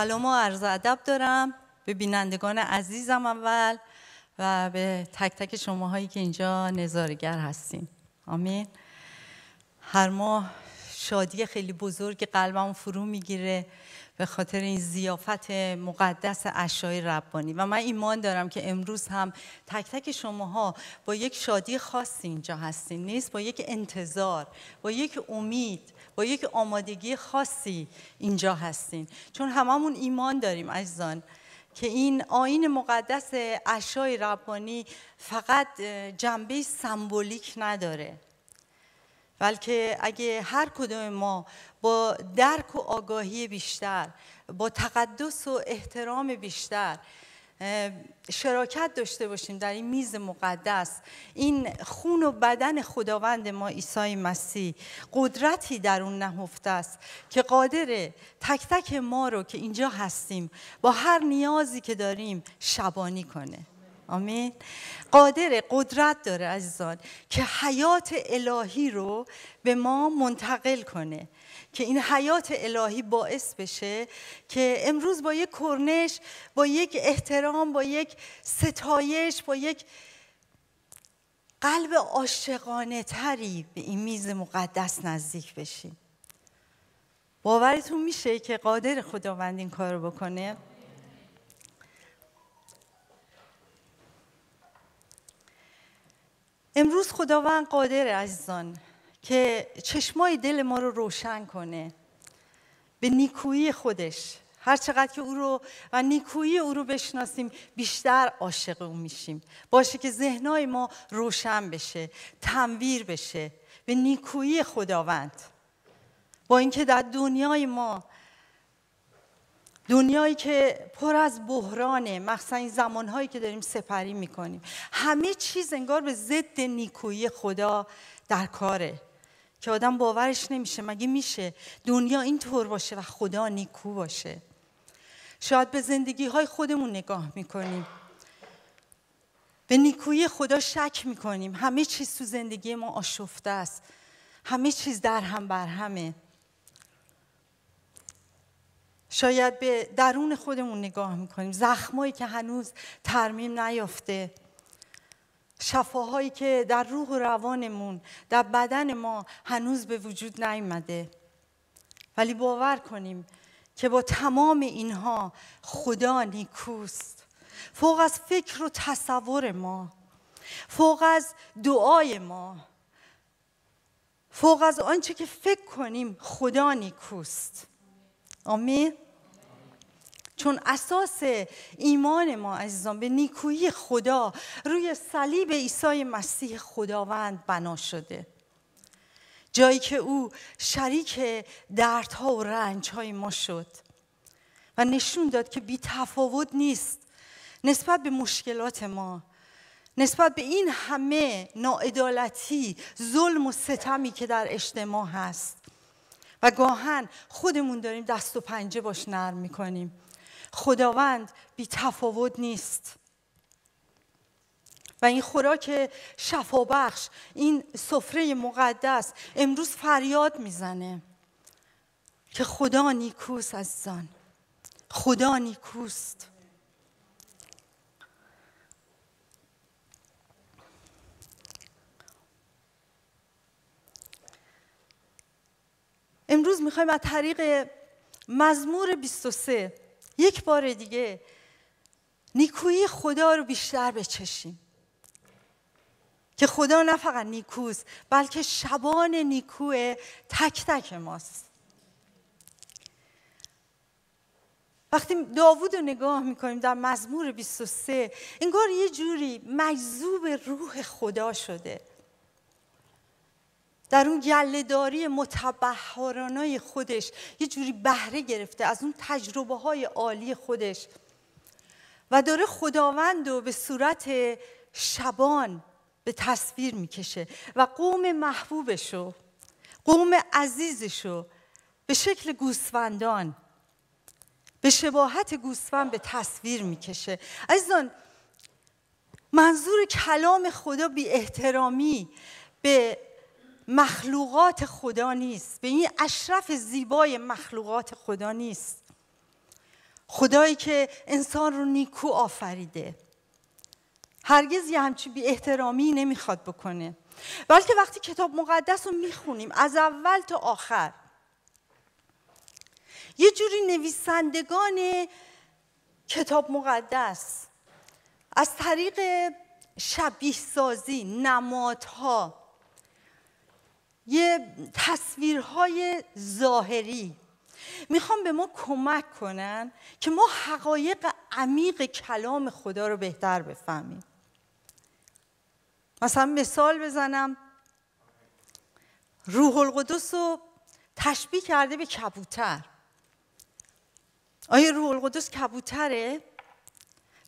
سلام و عرض ادب دارم به بینندگان عزیزم اول و به تک تک شماهایی که اینجا نظارگر هستین آمین. هر ماه شادی خیلی بزرگ قلبم فرو می‌گیره به خاطر این زیافت مقدس اشای ربانی. و من ایمان دارم که امروز هم تک تک شماها با یک شادی خاصی اینجا هستین نیست با یک انتظار با یک امید با یک آمادگی خاصی اینجا هستین. چون هممون ایمان داریم عزیزان که این آین مقدس اشای ربانی فقط جنبه سمبولیک نداره. بلکه اگه هر کدوم ما با درک و آگاهی بیشتر با تقدس و احترام بیشتر شراکت داشته باشیم در این میز مقدس. این خون و بدن خداوند ما عیسی مسیح قدرتی در اون نهفته است که قادر تک تک ما رو که اینجا هستیم با هر نیازی که داریم شبانی کنه. آمین. قادر قدرت داره عزیزان که حیات الهی رو به ما منتقل کنه. که این حیات الهی باعث بشه که امروز با یک کرنش با یک احترام با یک ستایش با یک قلب عاشقانه تری به این میز مقدس نزدیک بشیم. باورتون میشه که قادر خداوند این کار بکنه؟ امروز خداوند قادر عزیزان. که چشمای دل ما رو روشن کنه. به نیکویی خودش. هر چقدر که او رو و نیکویی او رو بشناسیم بیشتر عاشق او میشیم. باشه که ذهنای ما روشن بشه تنویر بشه. به نیکویی خداوند. با اینکه در دنیای ما دنیایی که پر از بحرانه مخصوصا این زمانهایی که داریم سپری می‌کنیم همه چیز انگار به ضد نیکویی خدا در کاره. که آدم باورش نمیشه. مگه میشه دنیا اینطور باشه و خدا نیکو باشه؟ شاید به زندگی های خودمون نگاه می‌کنیم. به نیکویی خدا شک می‌کنیم. همه چیز تو زندگی ما آشفته است. همه چیز در هم بر همه. شاید به درون خودمون نگاه می‌کنیم. زخمایی که هنوز ترمیم نیافته. شفاهایی که در روح و روانمون در بدن ما هنوز به وجود نیامده. ولی باور کنیم که با تمام اینها خدا نیکوست. فوق از فکر و تصور ما فوق از دعای ما فوق از آنچه که فکر کنیم خدا نیکوست. آمین. چون اساس ایمان ما عزیزان به نیکویی خدا روی صلیب عیسی مسیح خداوند بنا شده. جایی که او شریک دردها و رنجهای ما شد و نشون داد که بی تفاوت نیست نسبت به مشکلات ما نسبت به این همه ناعدالتی ظلم و ستمی که در اجتماع هست. و گاهن خودمون داریم دست و پنجه باش نرم می‌کنیم. خداوند بی تفاوت نیست. و این خوراک شفابخش این سفره مقدس امروز فریاد می‌زنه که خدا نیکوست عزیزان. خدا نیکوست. امروز می‌خوایم از طریق مزمور 23 یک بار دیگه نیکویی خدا رو بیشتر بچشیم. که خدا نه فقط نیکوست بلکه شبان نیکو تک تک ماست. وقتی داوود رو نگاه می‌کنیم در مزمور 23 انگار یه جوری مجذوب روح خدا شده. در اون گلهداری متبهرانای خودش یه جوری بهره گرفته از اون تجربه های عالی خودش. و داره خداوند رو به صورت شبان به تصویر می‌کشه و قوم محبوبشو قوم عزیزشو به شکل گوسفندان به شباهت گوسفند به تصویر می‌کشه. عزیزان منظور کلام خدا بی احترامی به مخلوقات خدا نیست. به این اشرف زیبای مخلوقات خدا نیست. خدایی که انسان رو نیکو آفریده. هرگز یه همچی بی احترامی نمی‌خواد بکنه. بلکه وقتی کتاب مقدس رو می‌خونیم از اول تا آخر یه جوری نویسندگان کتاب مقدس از طریق شبیه سازی نمادها یه تصویرهای ظاهری. می‌خوام به ما کمک کنن که ما حقایق عمیق کلام خدا رو بهتر بفهمیم. مثلا مثال بزنم. روح القدس رو تشبیه کرده به کبوتر. آیا روح القدس کبوتره؟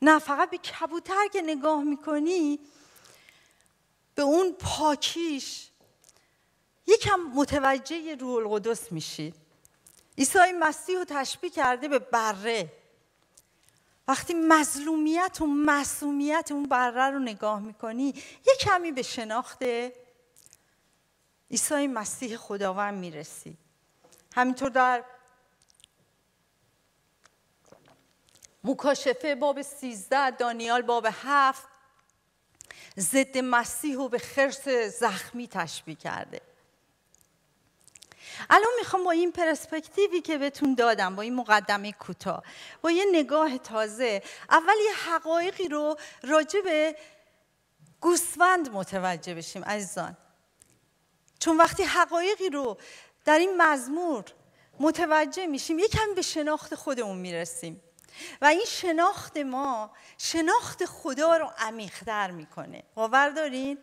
نه فقط به کبوتر که نگاه می‌کنی به اون پاکیش یکم متوجه روح القدس میشید عیسی مسیح رو تشبیه کرده به بره. وقتی مظلومیت و معصومیت اون بره رو نگاه می‌کنی یه کمی به شناخت عیسی مسیح خداوند می‌رسی. همینطور در مکاشفه باب 13 دانیال باب 7 ضد مسیح رو به خرس زخمی تشبیه کرده. الان می‌خوام با این پرسپکتیوی که بهتون دادم با این مقدمه کوتاه با یه نگاه تازه اول یه حقایقی رو راجع به گوسفند متوجه بشیم عزیزان. چون وقتی حقایقی رو در این مزمور متوجه میشیم یکم به شناخت خودمون می‌رسیم. و این شناخت ما شناخت خدا رو عمیقتر می‌کنه. باور دارین؟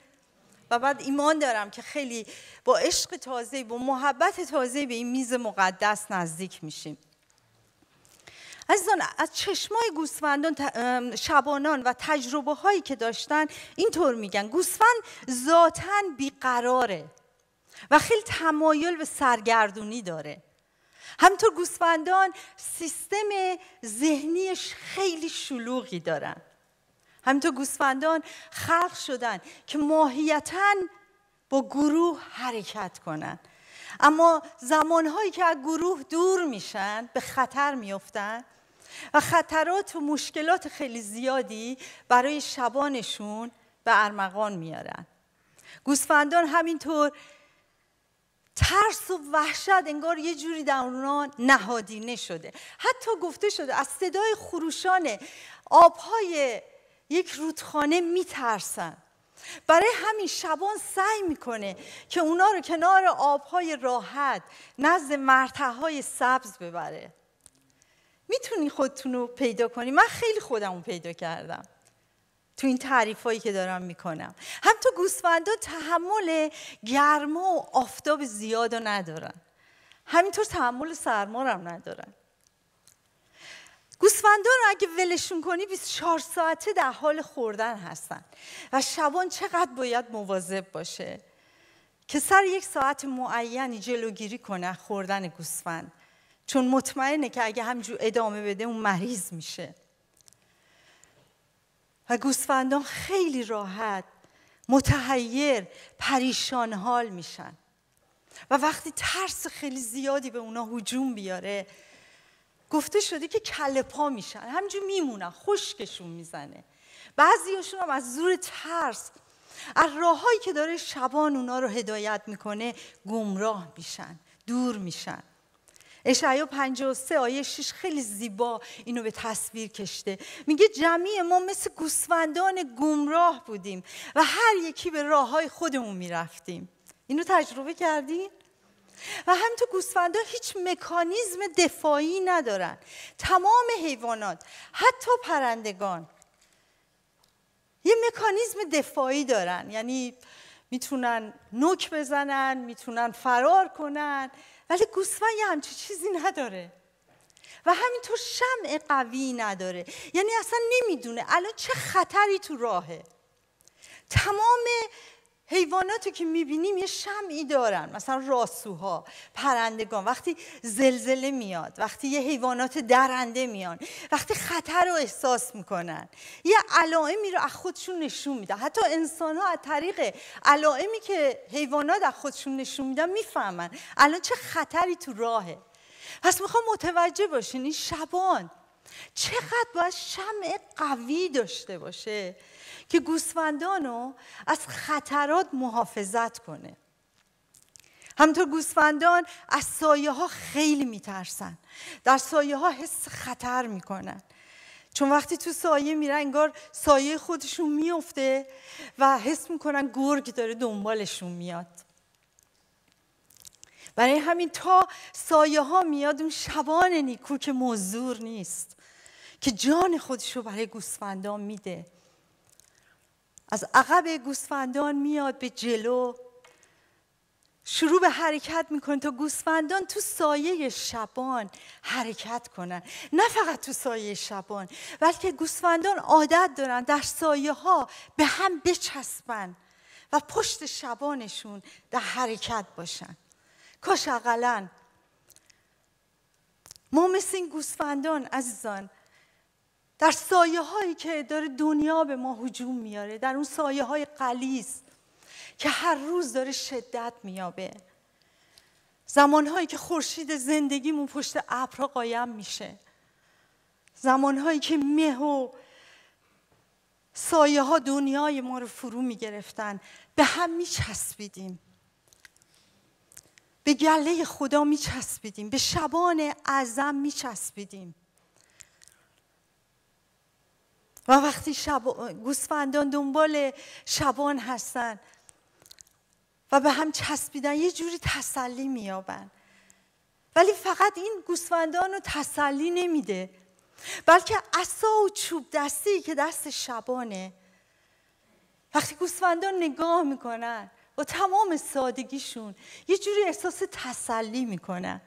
و بعد ایمان دارم که خیلی با عشق تازه با محبت تازه به این میز مقدس نزدیک میشیم. عزیزان از چشمای گوسفندان شبانان و تجربه هایی که داشتن اینطور میگن. گوسفند ذاتا بیقراره و خیلی تمایل به سرگردونی داره. همینطور گوسفندان سیستم ذهنیش خیلی شلوغی دارن. همینطور گوسفندان خلق شدن که ماهیتا با گروه حرکت کنن. اما زمانهایی که از گروه دور میشن به خطر میفتن و خطرات و مشکلات خیلی زیادی برای شبانشون به ارمغان میارن. گوسفندان همینطور ترس و وحشت انگار یه جوری در اونا نهادینه شده. حتی گفته شده از صدای خروشان آبهای یک رودخانه میترسن. برای همین شبان سعی می‌کنه که اونا رو کنار آبهای راحت نزد مرتهای سبز ببره. می‌تونی خودتون رو پیدا کنی؟ من خیلی خودم رو پیدا کردم. تو این تعریف هایی که دارم می‌کنم. هم تو گوسفندا تحمل گرما و آفتاب زیاد رو ندارن. همینطور تحمل سرما هم ندارن. گوسفندا رو اگه ولشون کنی 24 ساعته در حال خوردن هستن. و شبان چقدر باید مواظب باشه که سر یک ساعت معینی جلوگیری کنه خوردن گوسفند. چون مطمئنه که اگه همجور ادامه بده اون مریض میشه. و گوسفندان خیلی راحت متحیر پریشان حال میشن. و وقتی ترس خیلی زیادی به اونا هجوم بیاره گفته شده که کله پا میشن. همینجور میمونن خشکشون می‌زنه. بعضیشون هم از زور ترس. از راههایی که داره شبان اونا رو هدایت می‌کنه گمراه میشن دور میشن. اشعیا 53 آیه 6 خیلی زیبا اینو به تصویر کشته. میگه جمعی ما مثل گوسفندان گمراه بودیم و هر یکی به راه های خودمون می‌رفتیم. اینو تجربه کردین؟ و همینطور گوسفندان هیچ مکانیزم دفاعی ندارن. تمام حیوانات حتی پرندگان یه مکانیزم دفاعی دارن. یعنی می‌تونن نوک بزنن می‌تونن فرار کنن ولی گوسفند یه همچی چیزی نداره. و همینطور شمع قوی نداره. یعنی اصلا نمی‌دونه الان چه خطری تو راهه. تمام حیواناتی که می‌بینیم یه شمعی دارن مثلا راسوها پرندگان. وقتی زلزله میاد وقتی یه حیوانات درنده میان وقتی خطر رو احساس می‌کنن. یه علائمی رو از خودشون نشون میدن. حتی انسان ها از طریق علائمی که حیوانات از خودشون نشون میدن می‌فهمن الان چه خطری تو راهه. پس می‌خوام متوجه باشین این شبان چقدر باید شمع قوی داشته باشه. که گوسفندان رو از خطرات محافظت کنه. همطور گوسفندان از سایه ها خیلی میترسن. در سایه ها حس خطر می‌کنن. چون وقتی تو سایه میرن انگار سایه خودشون میفته و حس می‌کنن گرگ داره دنبالشون میاد. برای همین تا سایه ها میاد اون شبان نیکو که مزدور نیست که جان خودش رو برای گوسفندان میده. از عقب گوسفندان میاد به جلو. شروع به حرکت می‌کنه تا گوسفندان تو سایه شبان حرکت کنن. نه فقط تو سایه شبان بلکه گوسفندان عادت دارن در سایه ها به هم بچسبن و پشت شبانشون در حرکت باشن. کاش اقلا. ما مثل این گوسفندان عزیزان در سایه هایی که داره دنیا به ما هجوم میاره در اون سایه های قلیز که هر روز داره شدت میابه زمانهایی که خورشید زندگیمون پشت ابرها قایم میشه. زمانهایی که مه و سایه ها دنیای ما رو فرو می‌گرفتن. به هم میچسبیدیم. به گله خدا میچسبیدیم. به شبان اعظم میچسبیدیم. و وقتی شب... گوسفندان دنبال شبان هستن و به هم چسبیدن یه جوری تسلی میابن ولی فقط این گوسفندان رو تسلی نمیده بلکه عصا و چوب دستی که دست شبانه. وقتی گوسفندان نگاه می‌کنن با تمام سادگیشون یه جوری احساس تسلی می‌کنن.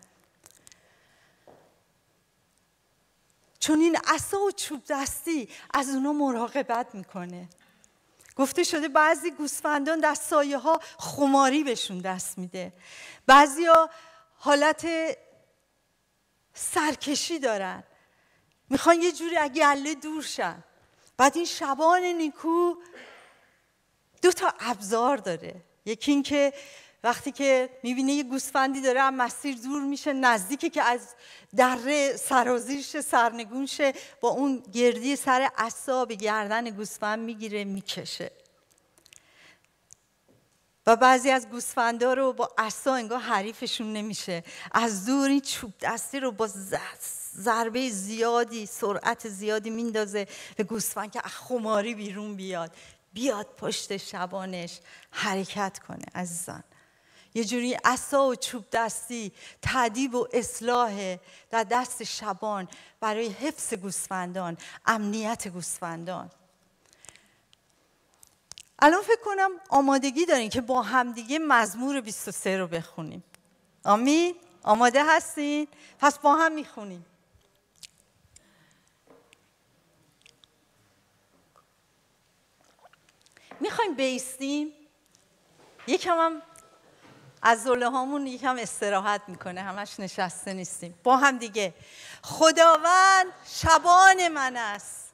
چون این عصا و چوب دستی از اونا مراقبت می‌کنه. گفته شده بعضی گوسفندان در سایه ها خماری بهشون دست میده. بعضی ها حالت سرکشی دارن. می‌خوان یه جوری اگه گله دور شن. بعد این شبان نیکو دو تا ابزار داره. یکی اینکه وقتی که می‌بینه یه گوسفندی داره از مسیر دور میشه نزدیکه که از دره سرازیرش سرنگون شه با اون گردی سر عصا به گردن گوسفند می‌گیره می‌کشه. و بعضی از گوسفندا رو با عصا انگار حریفشون نمیشه. از دور این چوب دستی رو با ضربه زیادی سرعت زیادی میندازه به گوسفند که خماری بیرون بیاد. بیاد پشت شبانش حرکت کنه عزیزان. یه جوری عصا و چوب دستی تعدیب و اصلاح در دست شبان برای حفظ گوسفندان امنیت گوسفندان. الان فکر کنم آمادگی دارین که با همدیگه مزمور 23 رو بخونیم. آمین؟ آماده هستین؟ پس با هم می‌خونیم. می‌خوایم بیستیم. یکم هم از زله هامون یکم استراحت می‌کنه. همش نشسته نیستیم. با هم دیگه. خداوند شبان من است.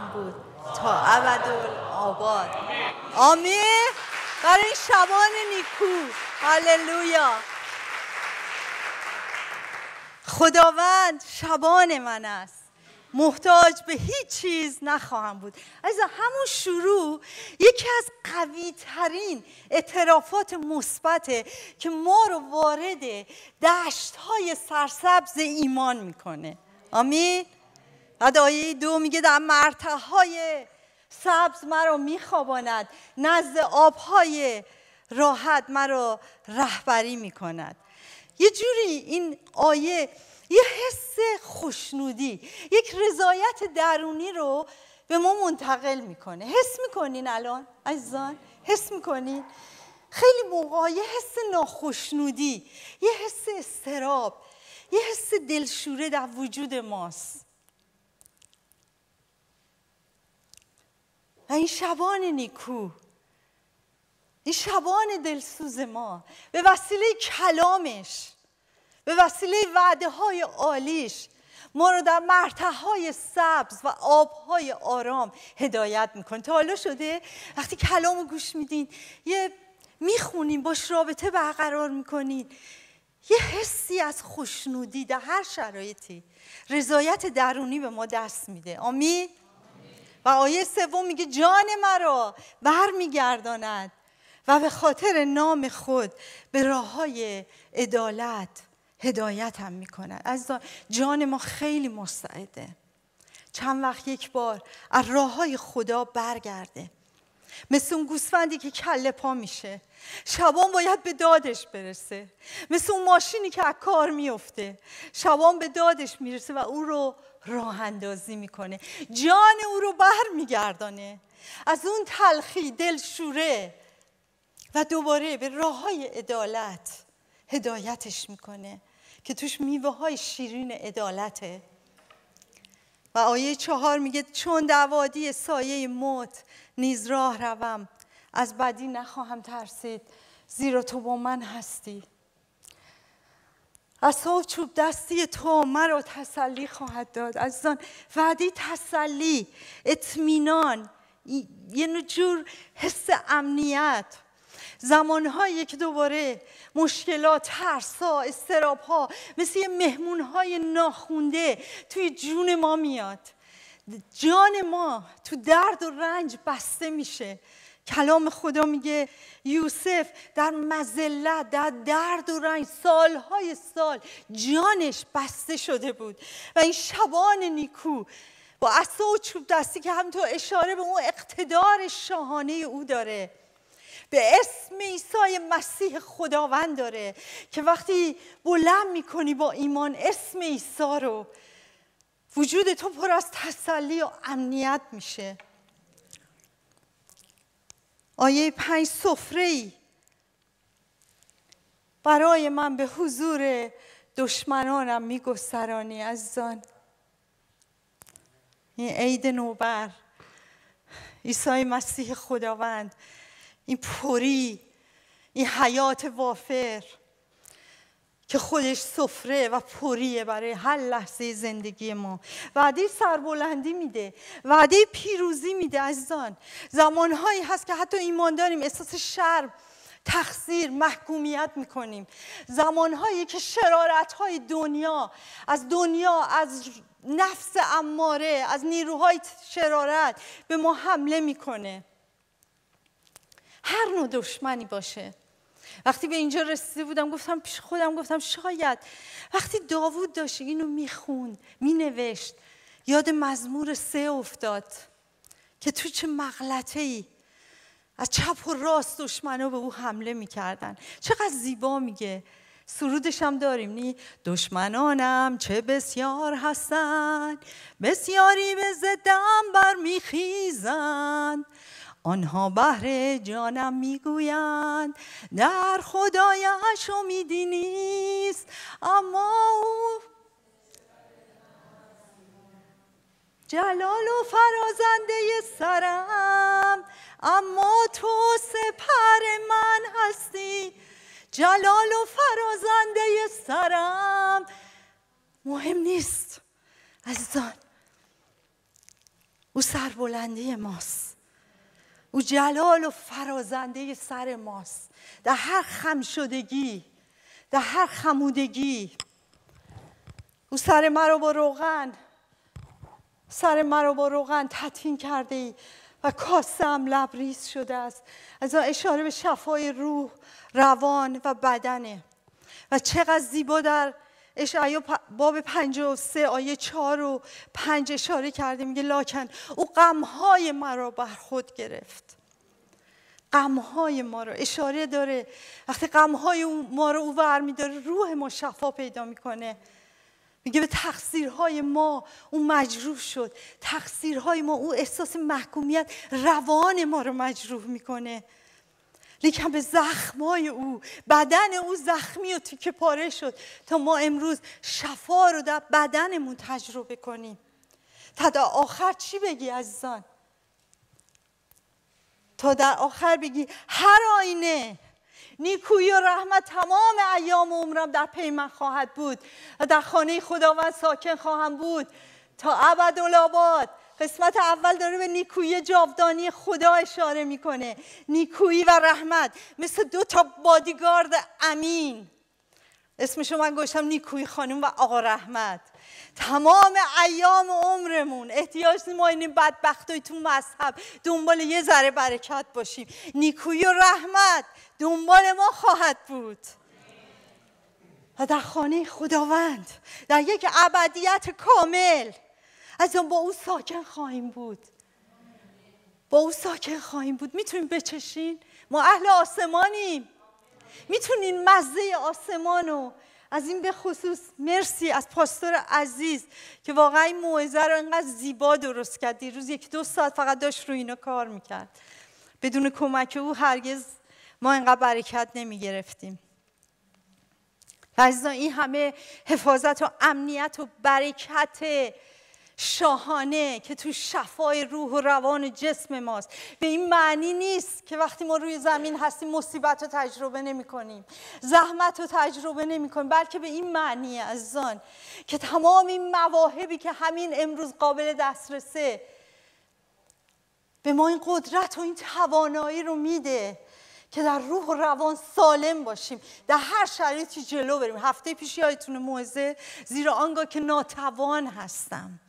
خواهم بود. تا آباد. آمین. برای شبان نیکو. هللویا خداوند شبان من است. محتاج به هیچ چیز نخواهم بود. از همون شروع یکی از قوی ترین اعترافات مثبته که ما رو وارد دشت های سرسبز ایمان می‌کنه. آمین. بعد آیه دو میگه در مرتع های سبز مرا میخواباند نزد آبهای راحت مرا رهبری می‌کند. یه جوری این آیه یه حس خوشنودی یک رضایت درونی رو به ما منتقل می‌کنه. حس می‌کنین الان عزیزان؟ حس می‌کنین؟ خیلی موقع یه حس ناخشنودی یه حس استراب یه حس دلشوره در وجود ماست. و این شبان نیکو. این شبان دلسوز ما. به وسیله کلامش. به وسیله وعده های عالیش. ما رو در مرته های سبز و آبهای آرام هدایت می‌کنه. تا حالا شده وقتی کلام رو گوش میدین یه می‌خونین باش رابطه برقرار می‌کنین. یه حسی از خوشنودی در هر شرایطی. رضایت درونی به ما دست میده. آمین. و آیه سوم میگه جان مرا برمیگرداند و به خاطر نام خود به راه های عدالت هدایت هم می‌کند. از جان ما خیلی مستعده. چند وقت یک بار از راه های خدا برگرده. مثل اون گوسفندی که کله پا میشه. شبان باید به دادش برسه. مثل اون ماشینی که از کار میفته. شبان به دادش می‌رسه و او رو راه اندازی می‌کنه. جان او رو بر میگردانه. از اون تلخی دلشوره و دوباره به راه های عدالت هدایتش می‌کنه که توش میوه های شیرین عدالته. و آیه چهار میگه چون دوادی سایه موت نیز راه روم از بدی نخواهم ترسید زیرا تو با من هستی. اصاب چوب دستی تو مرا تسلی خواهد داد. عزیزان وعده تسلی اطمینان یه جور حس امنیت. زمانهایی که دوباره مشکلات ترسا استراب ها مثل یه مهمون های ناخونده توی جون ما میاد. جان ما تو درد و رنج بسته میشه. کلام خدا میگه یوسف در مزلت در درد و رنج سالهای سال جانش بسته شده بود. و این شبان نیکو با اصا و چوب دستی که هم تو اشاره به اون اقتدار شاهانه او داره. به اسم عیسی مسیح خداوند داره که وقتی بلند می‌کنی با ایمان اسم عیسی رو وجود تو پر از تسلی و امنیت میشه. آیه پنج سفره ای برای من به حضور دشمنانم میگسترانی عزیزان. این عید نوبر عیسی مسیح خداوند. این پری این حیات وافر که خودش سفره و پریه برای هر لحظه زندگی ما. وعده سربلندی میده وعده پیروزی میده عزیزان. زمانهایی هست که حتی ایمان داریم احساس شرم تقصیر محکومیت می‌کنیم. زمانهایی که شرارت های دنیا از دنیا از نفس اماره از نیروهای شرارت به ما حمله می‌کنه. هر نوع دشمنی باشه. وقتی به اینجا رسیده بودم گفتم پیش خودم گفتم شاید. وقتی داوود داشت اینو می‌خوند مینوشت. یاد مزمور سه افتاد که تو چه مغلطه ای از چپ و راست دشمنا به او حمله می‌کردن. چقدر زیبا میگه. سرودش هم داریم. نی دشمنانم چه بسیار هستند بسیاری به زدم برمیخیزند آنها بهر جانم می‌گویند در خدایش امیدی نیست اما او جلال و فرازنده سرم اما تو سپر من هستی. جلال و فرازنده سرم مهم نیست عزیزان. او سربلندی ماست. او جلال و فرازنده سر ماست. در هر خم شدگی در هر خمودگی. او سر مرا با روغن سر مرا با روغن تطین کرده ای و کاسم لبریز شده است. از اشاره به شفای روح روان و بدنه. و چقدر زیبا در اشعیا باب 53 آیه 4 و 5 اشاره کرده میگه لاکن او غمهای مرا بر خود گرفت. غمهای ما رو اشاره داره. وقتی غمهای ما رو او ور میداره روح ما شفا پیدا می‌کنه. میگه به تقصیرهای ما او مجروح شد. تقصیرهای ما او احساس محکومیت روان ما رو مجروح می‌کنه. لیکن به زخمای او بدن او زخمی و تیکه پاره شد تا ما امروز شفا رو در بدنمون تجربه کنیم. تا در آخر چی بگی عزیزان؟ تا در آخر بگی هر آینه نیکویی و رحمت تمام ایام عمرم در پی من خواهد بود و در خانه خداوند ساکن خواهم بود. تا ابدالآباد قسمت اول داره به نیکویی جاودانی خدا اشاره می‌کنه. نیکویی و رحمت. مثل دو تا بادیگارد امین. اسمشو من گوشتم نیکویی خانم و آقا رحمت. تمام ایام عمرمون. احتیاج ما این بدبختای تو مذهب دنبال یه ذره برکت باشیم. نیکویی و رحمت دنبال ما خواهد بود. و در خانه خداوند در یک ابدیت کامل از با او ساکن خواهیم بود. با او ساکن خواهیم بود. می‌تونیم بچشین؟ ما اهل آسمانیم. می‌تونین مزه آسمانو از این به خصوص مرسی از پاستور عزیز که واقعا این موعظه رو اینقدر زیبا درست کرد. دیروز یک دو ساعت فقط داشت رو اینا کار می‌کرد. بدون کمک او هرگز ما اینقدر برکت نمی گرفتیم و این همه حفاظت و امنیت و برکت شاهانه که تو شفای روح و روان و جسم ماست. به این معنی نیست که وقتی ما روی زمین هستیم مصیبت رو تجربه نمی کنیم زحمت رو تجربه نمی کنیم بلکه به این معنی عزیزان که تمام این مواهبی که همین امروز قابل دسترسه به ما این قدرت و این توانایی رو میده که در روح و روان سالم باشیم. در هر شرایطی جلو بریم. هفته پیش یادتونه موعظه زیرا آنگاه که ناتوان هستم.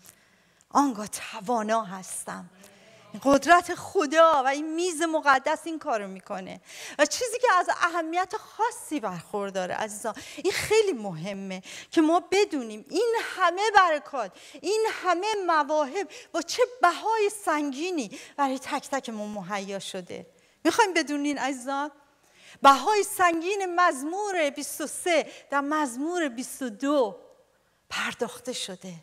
آنگاه توانا هستم. قدرت خدا و این میز مقدس این کارو می‌کنه. و چیزی که از اهمیت خاصی برخورداره عزیزان این خیلی مهمه که ما بدونیم این همه برکات این همه مواهب با چه بهای سنگینی برای تک تک ما مهیا شده. می‌خوایم بدونین عزیزان بهای سنگین مزمور 23 در مزمور 22 پرداخته شده.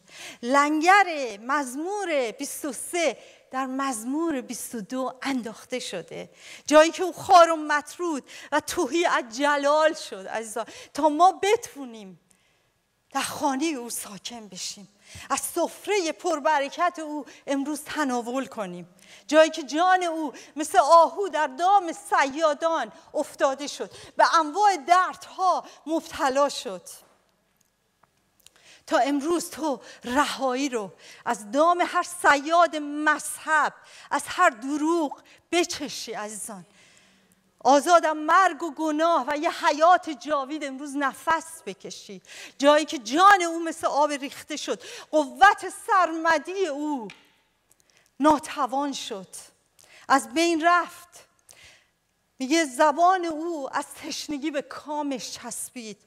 لنگر مزمور 23 در مزمور 22 انداخته شده. جایی که او خار و مطرود و توهی از جلال شد عزیزان تا ما بتونیم در خانه او ساکن بشیم. از سفره پربرکت او امروز تناول کنیم. جایی که جان او مثل آهو در دام سیادان افتاده شد. به انواع دردها مبتلا شد. تا امروز تو رهایی رو از دام هر سیاد مذهب از هر دروغ بچشی عزیزان. آزادم مرگ و گناه و یه حیات جاوید امروز نفس بکشی. جایی که جان او مثل آب ریخته شد قوت سرمدی او ناتوان شد. از بین رفت. میگه زبان او از تشنگی به کامش چسبید.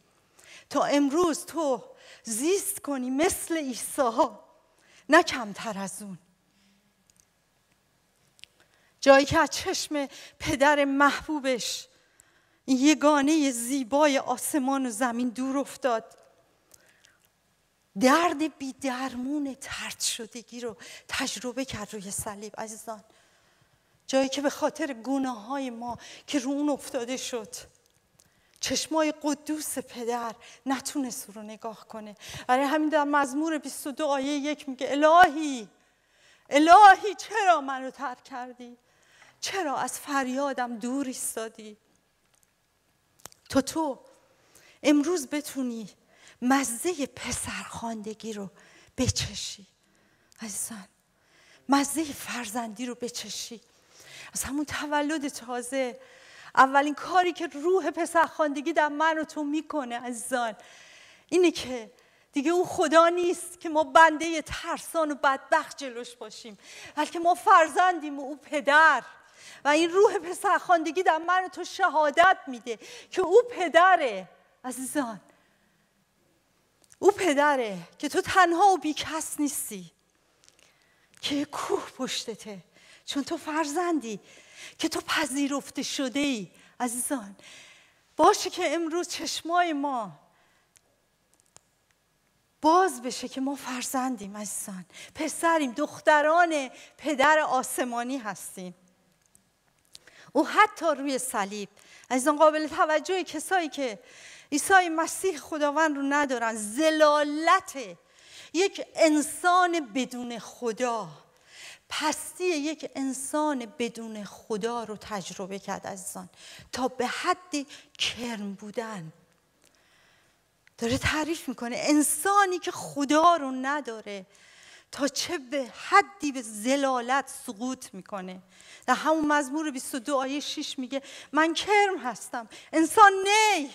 تا امروز تو زیست کنی مثل عیسی نه کمتر از اون. جایی که از چشم پدر محبوبش این یگانه زیبای آسمان و زمین دور افتاد. درد بی درمون ترد شدگی رو تجربه کرد روی صلیب عزیزان. جایی که به خاطر گناه های ما که رو اون افتاده شد. چشمای قدوس پدر نتونست رو نگاه کنه. برای همین در مزمور 22 آیه یک میگه الهی الهی چرا منو ترک کردی؟ چرا از فریادم دور ایستادی؟ تو تو امروز بتونی مزه پسرخواندگی رو بچشی. عزیزان مزه فرزندی رو بچشی. از همون تولد تازه اولین کاری که روح پسرخواندگی در من و تو می‌کنه عزیزان اینه که دیگه او خدا نیست که ما بنده ترسان و بدبخت جلوش باشیم بلکه ما فرزندیم و او پدر. و این روح پسرخواندگی در من و تو شهادت میده که او پدره عزیزان. او پدره که تو تنها و بیکس نیستی که کوه پشتته. چون تو فرزندی که تو پذیرفته شده ای عزیزان. باشه که امروز چشمای ما باز بشه که ما فرزندیم عزیزان. پسریم دختران پدر آسمانی هستیم. او حتی روی صلیب. عزیزان قابل توجه کسایی که عیسی مسیح خداوند رو ندارن. زلالت یک انسان بدون خدا. پستی یک انسان بدون خدا رو تجربه کرد عزیزان. تا به حد کرم بودن. داره تعریف می‌کنه انسانی که خدا رو نداره تا چه به حدی به زلالت سقوط می‌کنه. در همون مزمور 22 آیه 6 میگه من کرم هستم. انسان نی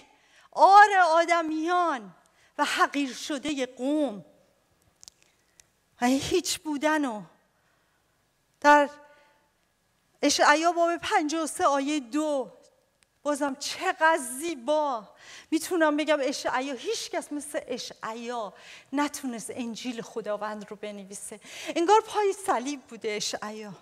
آر آدمیان و حقیر شده قوم. و هیچ بودن و در اشعیا باب 53 آیه دو بازم چقدر زیبا. می‌تونم بگم اشعیا هیچ کس مثل اشعیا نتونست انجیل خداوند رو بنویسه. انگار پای صلیب بوده اشعیا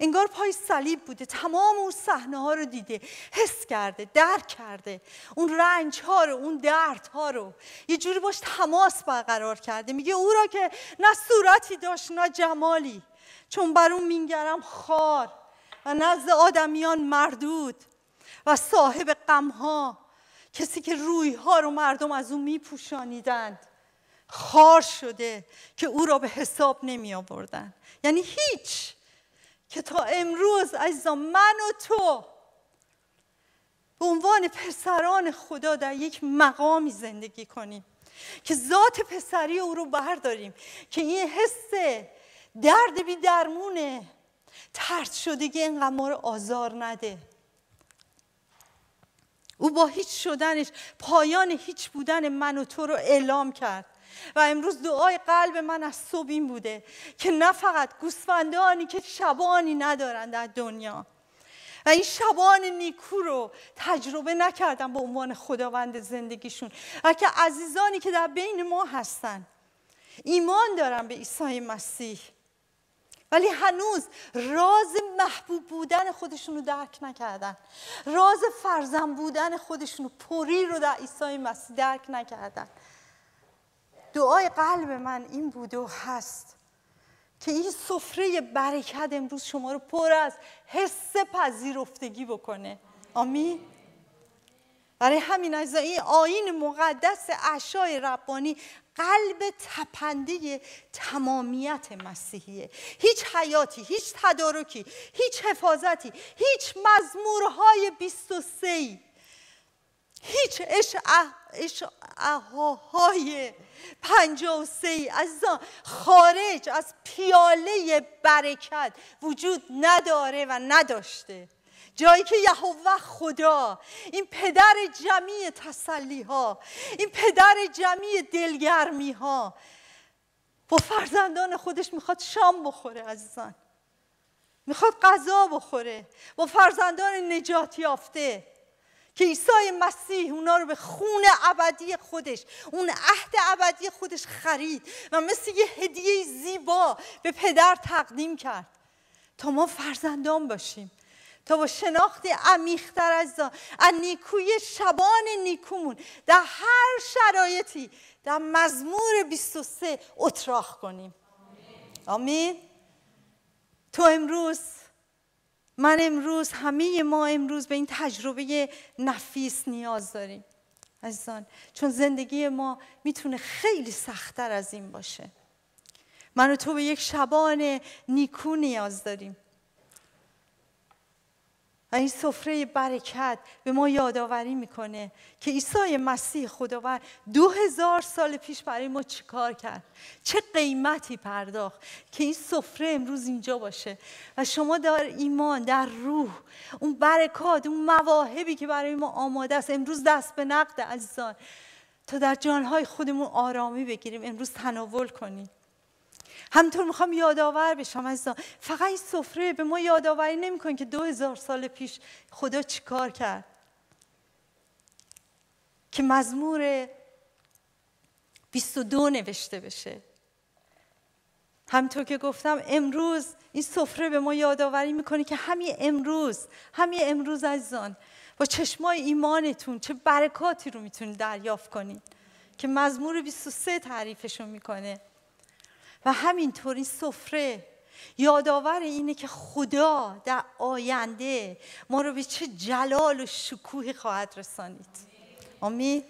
انگار پای صلیب بوده. تمام اون صحنه ها رو دیده. حس کرده درک کرده. اون رنج ها رو اون درد ها رو. یه جوری باش تماس برقرار کرده. میگه او را که نه صورتی داشت نه جمالی. چون بر اون مینگرم خار و نزد آدمیان مردود و صاحب غمها کسی که روی ها رو مردم از اون میپوشانیدند خار شده که او را به حساب نمی آوردن یعنی هیچ که تا امروز عزیزان من و تو به عنوان پسران خدا در یک مقامی زندگی کنیم که ذات پسری او رو برداریم که این حس درد بی درمونه. ترد شدگی اینقدر ما رو آزار نده. او با هیچ شدنش پایان هیچ بودن من و تو رو اعلام کرد. و امروز دعای قلب من از صبح این بوده که نه فقط گوسفندانی که شبانی ندارن در دنیا. و این شبان نیکو رو تجربه نکردن به عنوان خداوند زندگیشون. و که عزیزانی که در بین ما هستن. ایمان دارن به عیسی مسیح. ولی هنوز راز محبوب بودن خودشون رو درک نکردن. راز فرزن بودن خودشون پری رو در عیسی مسیح درک نکردن. دعای قلب من این بوده و هست که این سفره برکت امروز شما رو پر از حس پذیرفتگی بکنه. آمین. برای همین از این آین مقدس اشای ربانی قلب تپنده تمامیت مسیحیه. هیچ حیاتی هیچ تدارکی هیچ حفاظتی هیچ مزمورهای 23 هیچ اشعاهای پنجاه و سه عزیزان خارج از پیاله برکت وجود نداره و نداشته. جایی که یهوه خدا این پدر جمعی تسلی ها این پدر جمعی دلگرمی ها با فرزندان خودش می‌خواد شام بخوره عزیزان. می‌خواد غذا بخوره. با فرزندان نجات یافته. که عیسی مسیح اونا رو به خون ابدی خودش اون عهد ابدی خودش خرید و مثل یه هدیه زیبا به پدر تقدیم کرد. تا ما فرزندان باشیم. تا با شناخت عمیقتر از از نیکوی شبان نیکومون. در هر شرایطی در مزمور 23 اتراخ کنیم. آمین. تو امروز من امروز همه ما امروز به این تجربه نفیس نیاز داریم. عزیزان چون زندگی ما می‌تونه خیلی سختتر از این باشه. من و تو به یک شبان نیکو نیاز داریم. این سفره برکت به ما یادآوری می‌کنه که عیسی مسیح خداوند دو هزار سال پیش برای ما چیکار کرد؟ چه قیمتی پرداخت که این سفره امروز اینجا باشه؟ و شما در ایمان در روح اون برکات اون مواهبی که برای ما آماده است امروز دست به نقد عزیزان. تا در جانهای خودمون آرامی بگیریم. امروز تناول کنیم. همطور می‌خوام یادآور بشم عزیزان. فقط این سفره به ما یادآوری نمی‌کنه که دو هزار سال پیش خدا چیکار کرد؟ که مزمور 22 نوشته بشه. همطور که گفتم امروز این سفره به ما یادآوری می‌کنه که همین امروز همین امروز عزیزان با چشمای ایمانتون چه برکاتی رو می‌تونید دریافت کنید؟ که مزمور 23 تعریفشون می‌کنه. و همینطور این سفره. یادآور اینه که خدا در آینده ما رو به چه جلال و شکوهی خواهد رسانید. آمین.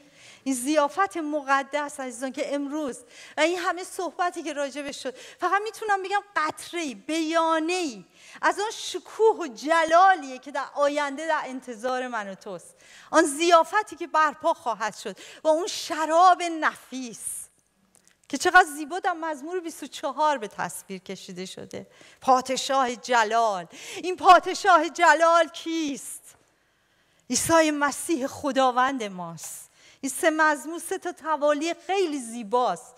این زیافت مقدس عزیزان که امروز و این همه صحبتی که راجبه شد فقط می‌تونم بگم قطره بیانه ای از آن شکوه و جلالیه که در آینده در انتظار من و توست. آن زیافتی که برپا خواهد شد و اون شراب نفیس. که چقدر زیبا در مزمور 24 به تصویر کشیده شده. پادشاه جلال. این پادشاه جلال کیست؟ عیسی مسیح خداوند ماست. این سه مزمور سه تا توالی خیلی زیباست.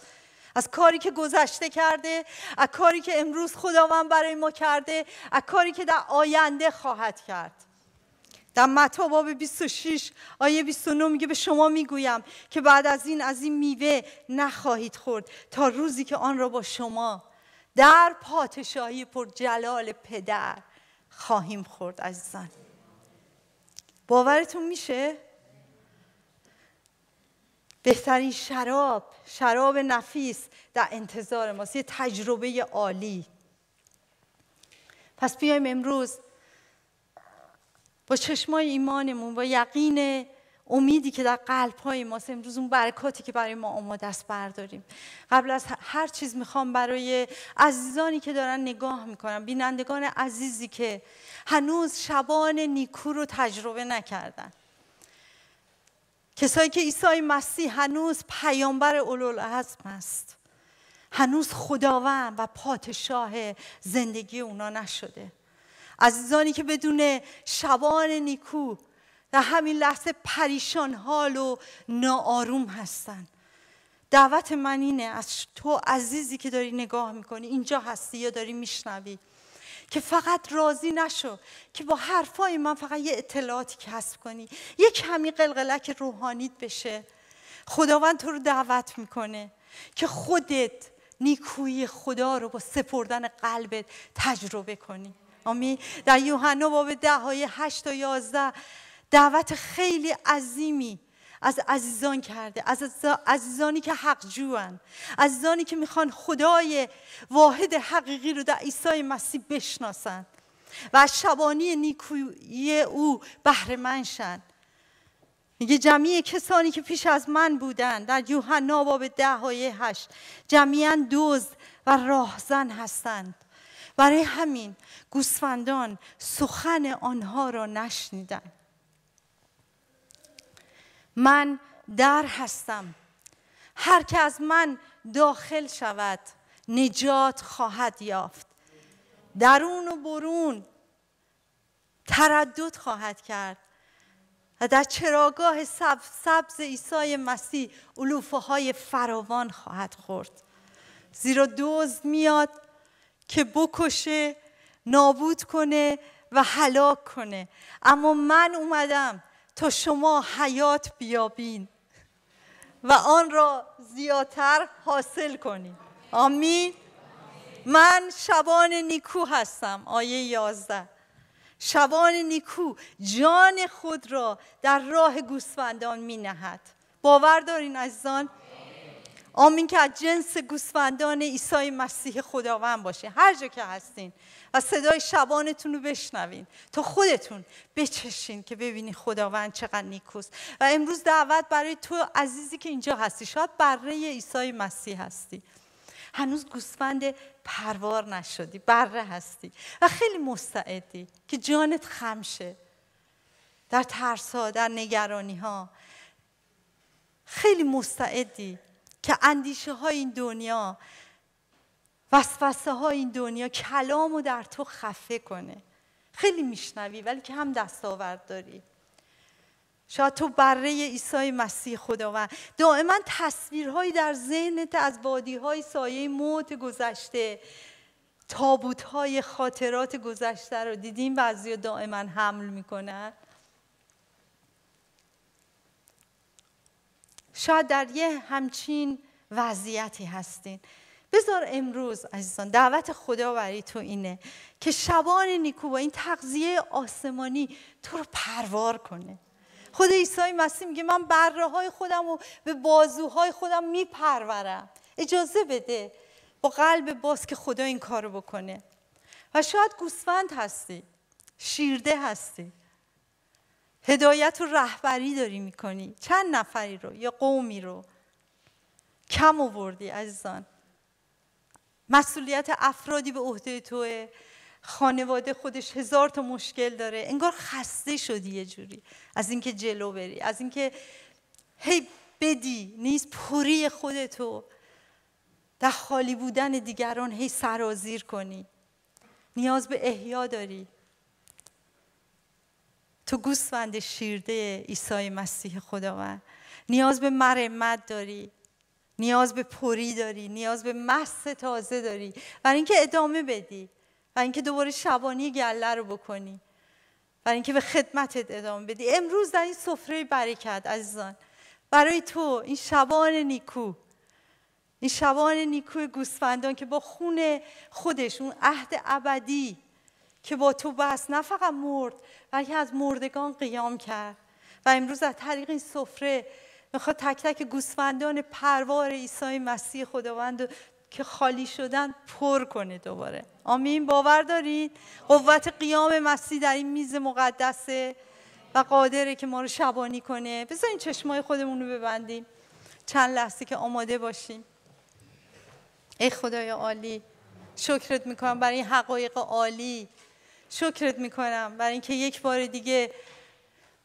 از کاری که گذشته کرده از کاری که امروز خداوند برای ما کرده از کاری که در آینده خواهد کرد. در متا باب 26 آیه 29 میگه به شما می‌گویم که بعد از این از این میوه نخواهید خورد تا روزی که آن را با شما در پادشاهی پر جلال پدر خواهیم خورد عزیزان. باورتون میشه؟ بهترین شراب شراب نفیس در انتظار ماست یه تجربه عالی. پس بیایم امروز با چشمای ایمانمون با یقین امیدی که در قلب های ماست. امروز اون برکاتی که برای ما آماده است برداریم. قبل از هر چیز می‌خوام برای عزیزانی که دارن نگاه می‌کنن بینندگان عزیزی که هنوز شبان نیکو رو تجربه نکردن. کسایی که عیسی مسیح هنوز پیامبر اولوالعزم است هنوز خداوند و پادشاه زندگی اونا نشده. عزیزانی که بدون شبان نیکو در همین لحظه پریشان حال و ناآروم هستن. دعوت من اینه از تو عزیزی که داری نگاه می‌کنی اینجا هستی یا داری میشنوی؟ که فقط راضی نشو که با حرفای من فقط یه اطلاعاتی کسب کنی یه کمی قلقلک روحانیت بشه. خداوند تو رو دعوت می‌کنه که خودت نیکویی خدا رو با سپردن قلبت تجربه کنی. آمین. در یوحنا باب ده های هشت تا یازده دعوت خیلی عظیمی از عزیزان کرده. از عزیزانی که حق جوان عزیزانی که می‌خوان خدای واحد حقیقی رو در عیسی مسیح بشناسن و از شبانی نیکویی او بهره منشن میگه جمعی کسانی که پیش از من بودند در یوحنا باب ده های هشت جمعیان دوز و راهزن هستند. برای همین گوسفندان سخن آنها را نشنیدند من در هستم. هر که از من داخل شود نجات خواهد یافت. درون و برون تردد خواهد کرد. و در چراگاه سبز, سبز عیسی مسیح علوفه های فراوان خواهد خورد. زیرا دوز میاد که بکشه نابود کنه و هلاک کنه. اما من اومدم تا شما حیات بیابین و آن را زیادتر حاصل کنید آمین. من شبان نیکو هستم آیه یازده. شبان نیکو جان خود را در راه گوسفندان می نهد. باور دارین عزیزان آمین که از جنس گوسفندان عیسی مسیح خداوند باشه. هر جا که هستین و صدای شبانتون رو بشنوین تا خودتون بچشین که ببینی خداوند چقدر نیکوست. و امروز دعوت برای تو عزیزی که اینجا هستی. شاید بره عیسی مسیح هستی. هنوز گوسفند پروار نشدی بره هستی. و خیلی مستعدی که جانت خمشه. در ترس در نگرانی ها خیلی مستعدی. که اندیشه های این دنیا وسوسه های این دنیا کلام رو در تو خفه کنه. خیلی میشنوی ولی که هم دستاورد داری. شاید تو بره عیسی مسیح خداوند. دائما تصویرهایی در ذهنت از وادی های سایه موت گذشته تابوت های خاطرات گذشته رو دیدیم بعضی دائما حمل می‌کنن. شاید در یه همچین وضعیتی هستین. بذار امروز عزیزان دعوت خدا برای تو اینه که شبان نیکو با این تغذیه آسمانی تو رو پروار کنه. خدا عیسی مسیح میگه من بره های خودم رو به بازوهای خودم میپرورم. اجازه بده با قلب باز که خدا این کارو بکنه. و شاید گوسفند هستی شیرده هستی. هدایت و رهبری داری می‌کنی. چند نفری رو یا قومی رو کم آوردی عزیزان؟ مسئولیت افرادی به عهده توه. خانواده خودش هزار تا مشکل داره. انگار خسته شدی یه جوری. از اینکه جلو بری از اینکه هی بدی نیست پوری خودتو. در خالی بودن دیگران هی سرازیر کنی. نیاز به احیا داری. تو گوسفند شیرده عیسی مسیح خداوند نیاز به مرمت داری. نیاز به پری داری. نیاز به مس تازه داری. برای اینکه ادامه بدی. و اینکه دوباره شبانی گله رو بکنی. برای اینکه به خدمتت ادامه بدی. امروز در این سفره برکت عزیزان. برای تو این شبان نیکو. این شبان نیکوی گوسفندان که با خون خودش اون عهد ابدی که با تو بس نه فقط مرد بلکه از مردگان قیام کرد. و امروز از طریق این سفره می‌خواد تک تک گوسفندان پروار عیسی مسیح خداوند که خالی شدن پر کنه دوباره. آمین. باور دارید قوت قیام مسیح در این میز مقدسه و قادره که ما رو شبانی کنه. بذارین چشمای خودمون رو ببندیم. چند لحظه که آماده باشیم ای خدای عالی شکرت می‌کنم برای این حقایق عالی. شکرت می‌کنم برای اینکه یک بار دیگه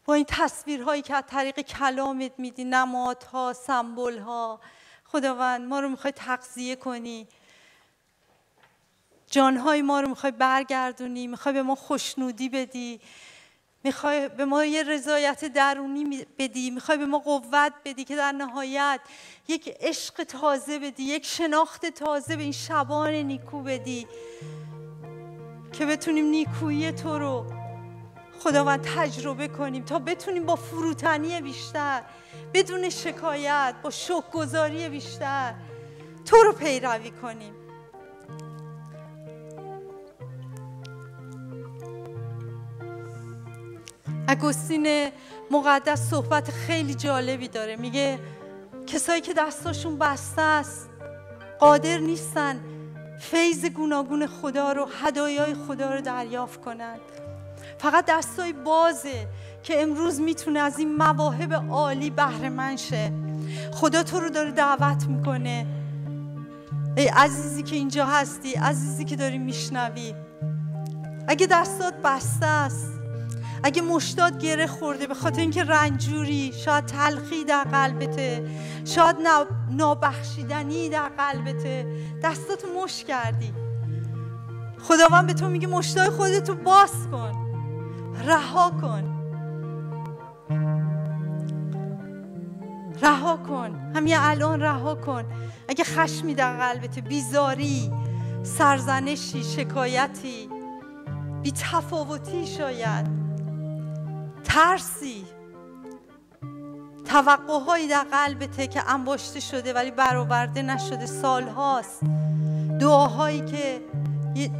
با این تصویرهایی که از طریق کلامت میدی نمادها سمبل ها خداوند ما رو می‌خوای تقضیه کنی. جانهای ما رو می‌خوای برگردونی می‌خوای به ما خوشنودی بدی می‌خوای به ما یه رضایت درونی بدی می‌خوای به ما قوت بدی که در نهایت یک عشق تازه بدی یک شناخت تازه به این شبان نیکو بدی. که بتونیم نیکویی تو رو خداوند تجربه کنیم تا بتونیم با فروتنی بیشتر بدون شکایت با شکرگزاری بیشتر تو رو پیروی کنیم. اگوستین مقدس صحبت خیلی جالبی داره. میگه کسایی که دستاشون بسته است قادر نیستن فیض گوناگون خدا رو هدایای خدا رو دریافت کنند فقط دستای بازه که امروز می‌تونه از این مواهب عالی بهره من شه. خدا تو رو داره دعوت می‌کنه. ای عزیزی که اینجا هستی عزیزی که داری میشنوی اگه دستات بسته است اگه مشتاد گره خورده به خاطر اینکه رنجوری شاید تلخی در قلبته شاید نابخشیدنی در قلبته دستاتو مش کردی. خداوند به تو میگه مشتای خودتو باز کن رها کن. رها کن همین الان رها کن. اگه خشمی در قلبت بیزاری سرزنشی شکایتی بی تفاوتی شاید. ترسی. توقعهایی در قلبته که انباشته شده ولی برآورده نشده سالهاست دعاهایی که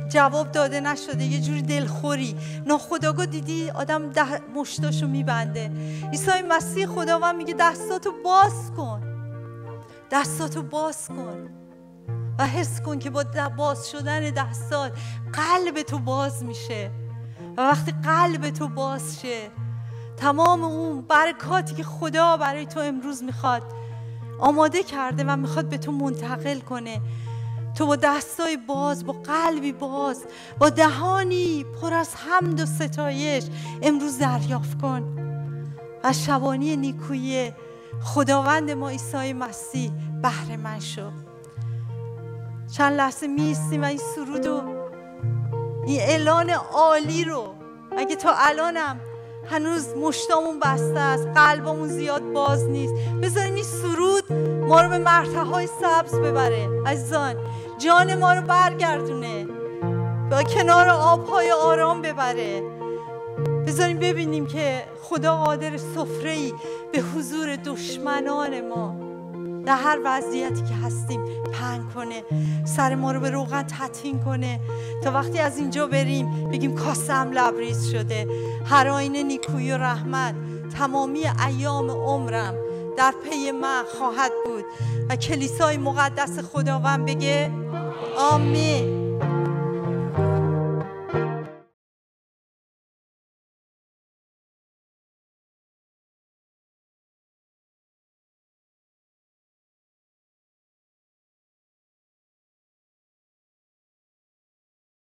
جواب داده نشده یه جوری دلخوری. ناخداگاه دیدی آدم ده مشتاشو میبنده. عیسی مسیح خداوند میگه دستاتو باز کن. دستاتو باز کن و حس کن که با باز شدن دستات قلب تو باز میشه. و وقتی قلب تو باز شه تمام اون برکاتی که خدا برای تو امروز می‌خواد آماده کرده و می‌خواد به تو منتقل کنه. تو با دستای باز با قلبی باز با دهانی پر از حمد و ستایش امروز دریافت کن. و شبانی نیکویی خداوند ما عیسی مسیح بهره من شو. چند لحظه میستیم و این سرود و این اعلان عالی رو. اگه تا الانم هنوز مشتامون بسته است قلبمون زیاد باز نیست. بذاریم این سرود ما رو به مرتحه های سبز ببره. عزیزان جان ما رو برگردونه. با کنار آبهای آرام ببره. بذاریم ببینیم که خدا قادر سفره به حضور دشمنان ما. در هر وضعیتی که هستیم پنگ کنه سر ما رو به روغن تطهین کنه. تا وقتی از اینجا بریم بگیم کاسم لبریز شده. هر آینه نیکویی و رحمت تمامی ایام عمرم در پی من خواهد بود. و کلیسای مقدس خداوند بگه آمین.